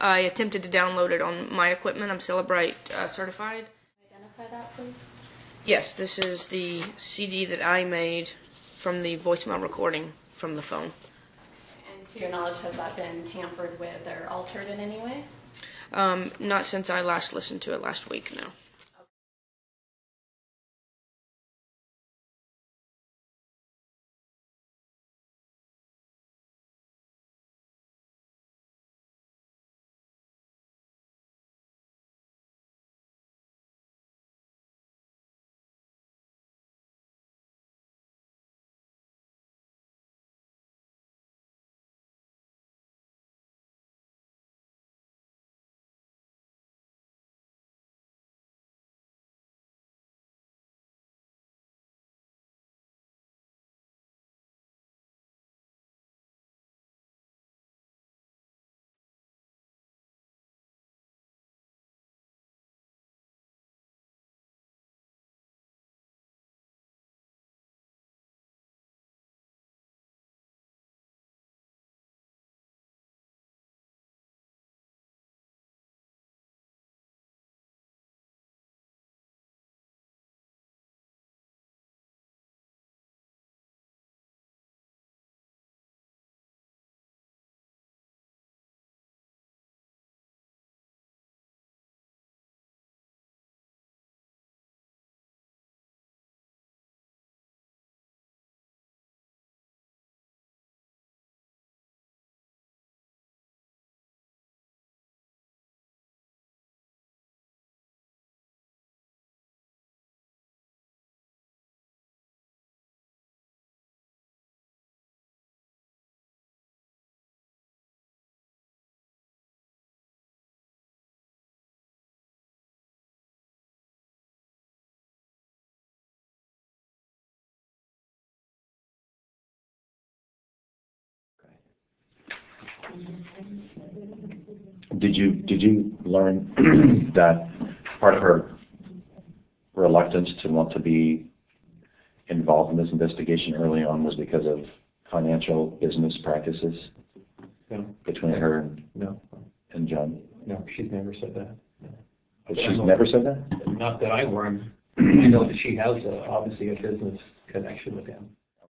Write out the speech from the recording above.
I attempted to download it on my equipment. I'm Cellebrite uh, certified. Identify that, please. Yes, this is the CD that I made from the voicemail recording from the phone. And to your knowledge, has that been tampered with or altered in any way? Um, not since I last listened to it last week, no. Did you, did you learn that part of her reluctance to want to be involved in this investigation early on was because of financial business practices No, between her and, no, and John? no, she's never said that. Oh, She's never said that? Not that I learned. I know that she has uh, obviously a business connection with him.